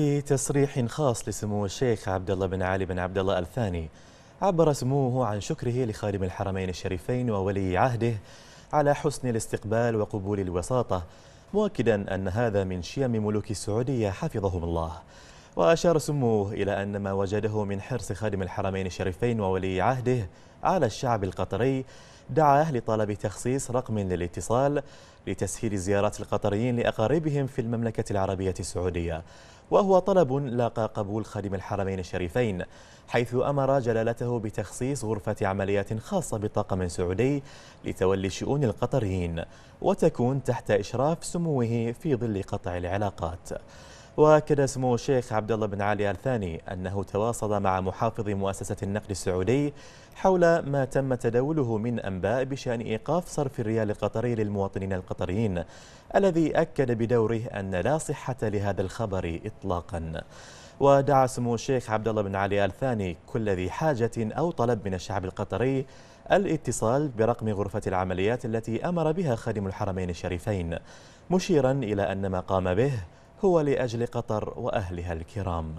في تصريح خاص لسمو الشيخ عبد الله بن علي بن عبد الله الثاني عبر سموه عن شكره لخادم الحرمين الشريفين وولي عهده على حسن الاستقبال وقبول الوساطة مؤكدا أن هذا من شيم ملوك السعودية حفظهم الله. وأشار سموه إلى أن ما وجده من حرص خادم الحرمين الشريفين وولي عهده على الشعب القطري دعاه لطلب تخصيص رقم للاتصال لتسهيل زيارات القطريين لأقاربهم في المملكة العربية السعودية وهو طلب لاقى قبول خادم الحرمين الشريفين حيث أمر جلالته بتخصيص غرفة عمليات خاصة بطاقم سعودي لتولي شؤون القطريين وتكون تحت إشراف سموه في ظل قطع العلاقات. وأكد سمو الشيخ عبد الله بن علي الثاني أنه تواصل مع محافظ مؤسسة النقل السعودي حول ما تم تداوله من أنباء بشأن إيقاف صرف الريال القطري للمواطنين القطريين الذي أكد بدوره أن لا صحة لهذا الخبر اطلاقا. ودعا سمو الشيخ عبد الله بن علي الثاني كل ذي حاجة أو طلب من الشعب القطري الاتصال برقم غرفة العمليات التي أمر بها خادم الحرمين الشريفين مشيرا إلى أن ما قام به هو لأجل قطر وأهلها الكرام.